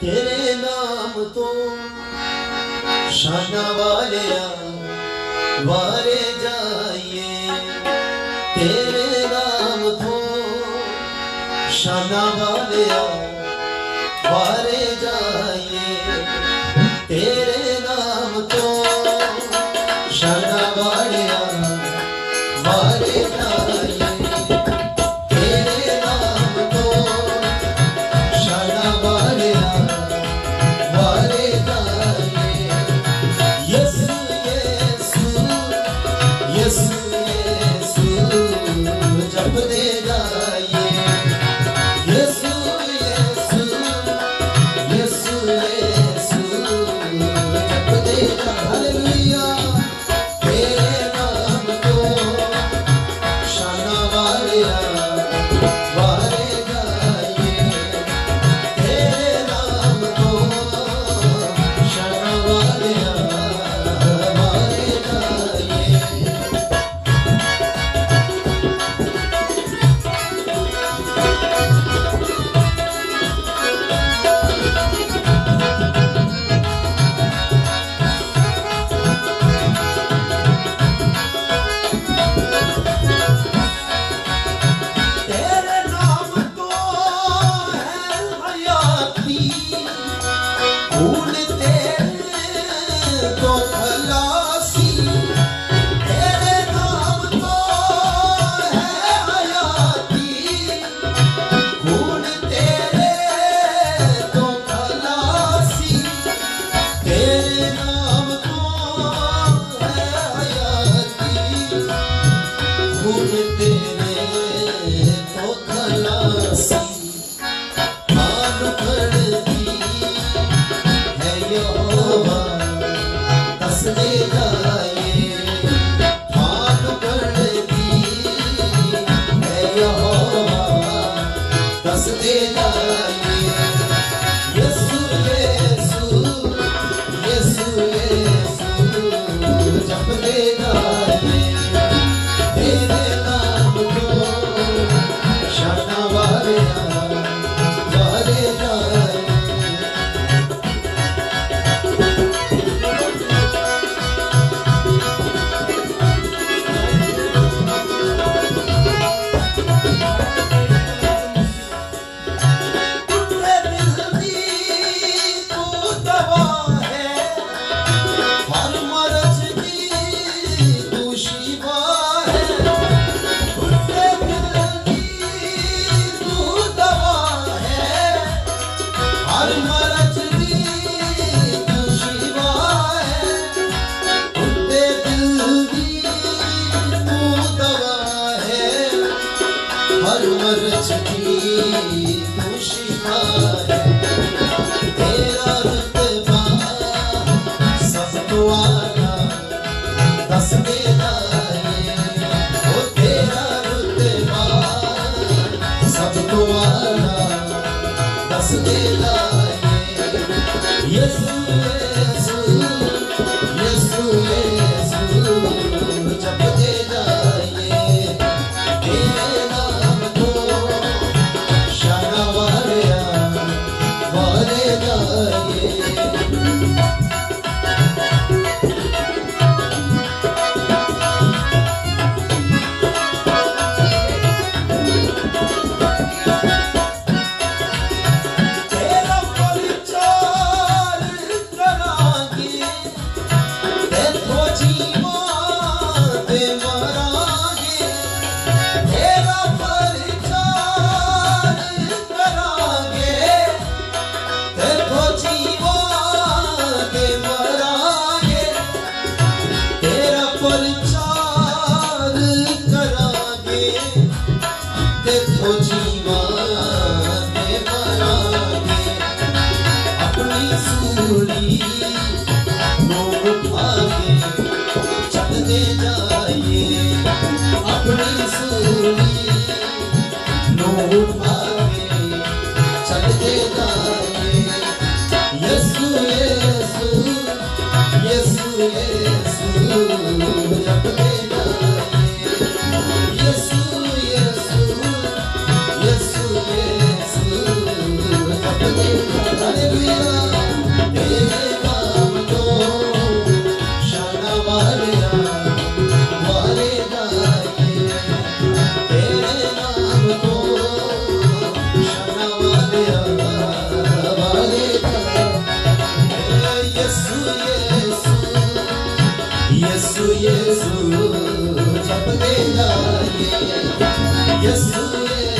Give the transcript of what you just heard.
तेरे नाम तो शाना वाले वाले जाइए। तेरे नाम तो शाना वाले वाले Hallelujah. bonita. Yes, ooh, ooh, ooh, ooh, यीशु यीशु जपते जाइए यीशु